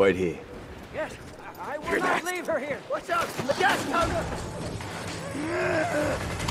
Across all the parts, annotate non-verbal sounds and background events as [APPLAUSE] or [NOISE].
Wait here. Yes, I, I will not leave her here. What's up? The gas [LAUGHS]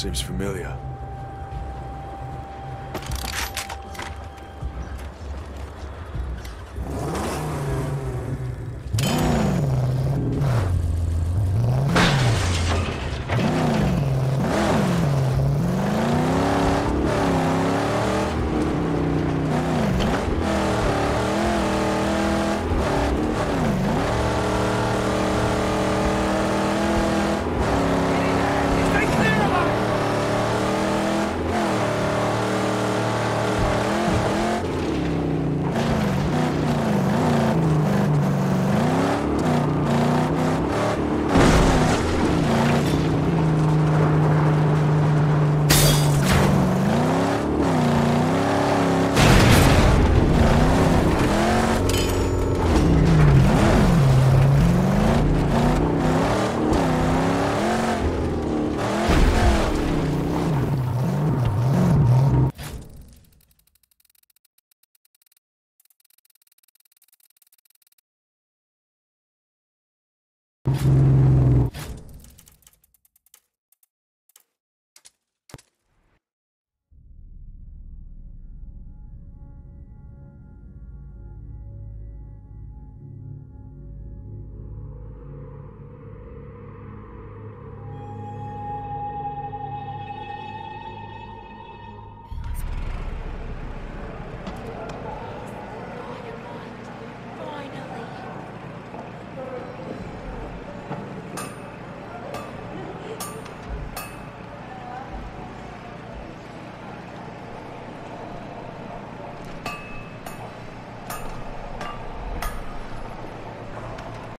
Seems familiar.